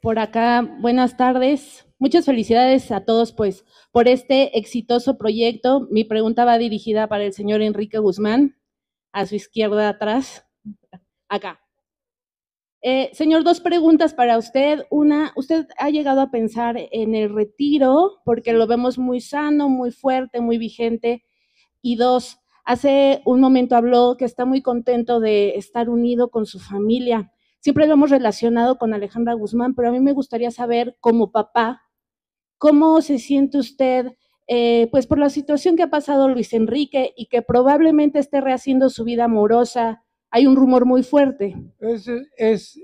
Por acá, buenas tardes. Muchas felicidades a todos, pues, por este exitoso proyecto. Mi pregunta va dirigida para el señor Enrique Guzmán, a su izquierda atrás, acá. Eh, señor, dos preguntas para usted. Una, ¿usted ha llegado a pensar en el retiro? Porque lo vemos muy sano, muy fuerte, muy vigente. Y dos, hace un momento habló que está muy contento de estar unido con su familia. Siempre lo hemos relacionado con Alejandra Guzmán, pero a mí me gustaría saber, como papá, cómo se siente usted, eh, pues por la situación que ha pasado Luis Enrique y que probablemente esté rehaciendo su vida amorosa, hay un rumor muy fuerte. Es, es,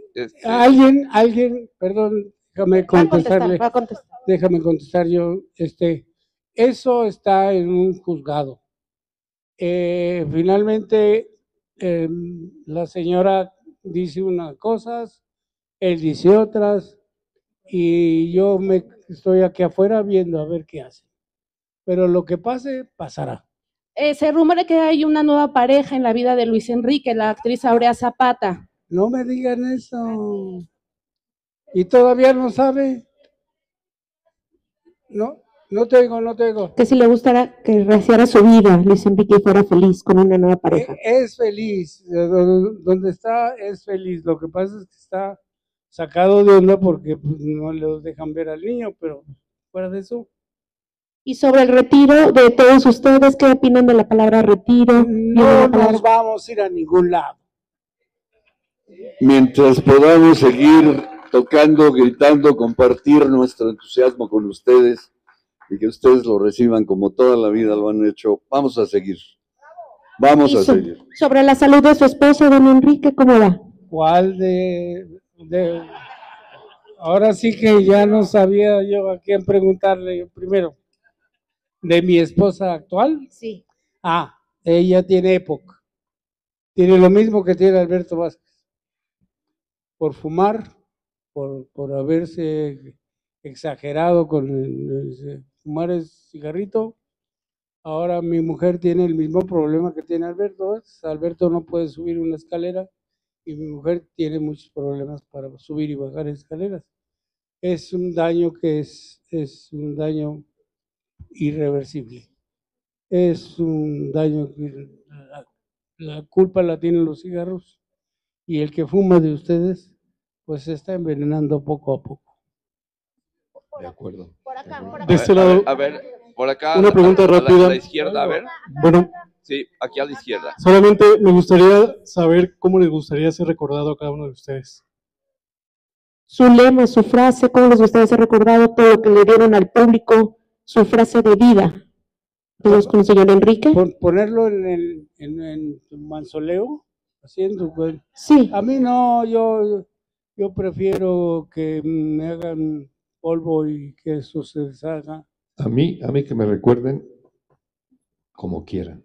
alguien, alguien, perdón, déjame contestarle. Va a contestar, Déjame contestar yo, este, eso está en un juzgado. Eh, finalmente, eh, la señora dice unas cosas, él dice otras, y yo me estoy aquí afuera viendo a ver qué hace. Pero lo que pase, pasará. Eh, se rumora que hay una nueva pareja en la vida de Luis Enrique, la actriz Aurea Zapata. No me digan eso. ¿Y todavía no sabe? No, no te oigo, no te oigo. Que si le gustara que reciara su vida, Luis Enrique y fuera feliz con una nueva pareja. E- Es feliz, eh, do- donde está es feliz. Lo que pasa es que está sacado de onda porque pues, no le dejan ver al niño, pero fuera de eso, Y sobre el retiro de todos ustedes, ¿qué opinan de la palabra retiro? no palabra- nos vamos a ir a ningún lado. mientras podamos seguir tocando, gritando, compartir nuestro entusiasmo con ustedes y que ustedes lo reciban como toda la vida lo han hecho, vamos a seguir. Vamos a so- seguir. sobre la salud de su esposo, don Enrique, ¿cómo va? ¿Cuál de, de- Ahora sí que ya no sabía yo a quién preguntarle primero. ¿De mi esposa actual? Sí. Ah, ella tiene época. Tiene lo mismo que tiene Alberto Vázquez. Por fumar, por, por haberse exagerado con fumar el cigarrito. Ahora mi mujer tiene el mismo problema que tiene Alberto. Vázquez. Alberto no puede subir una escalera y mi mujer tiene muchos problemas para subir y bajar escaleras. Es un daño que es, es un daño irreversible. Es un daño que la, la culpa la tienen los cigarros y el que fuma de ustedes pues se está envenenando poco a poco. De acuerdo. De este A ver, lado, A ver, por acá. Una pregunta a la- rápida. A la izquierda, a ver. bueno, Sí, aquí a la izquierda. solamente me gustaría saber cómo les gustaría ser recordado a cada uno de ustedes. Su lema, su frase, ¿cómo les gustaría ser recordado? Todo lo que le dieron al público, su frase de vida. Todos con el señor Enrique. Por ponerlo en el en, en tu mausoleo, haciendo pues, Sí. a mí no, yo yo prefiero que me hagan polvo y que eso se deshaga. A mí, a mí que me recuerden como quieran.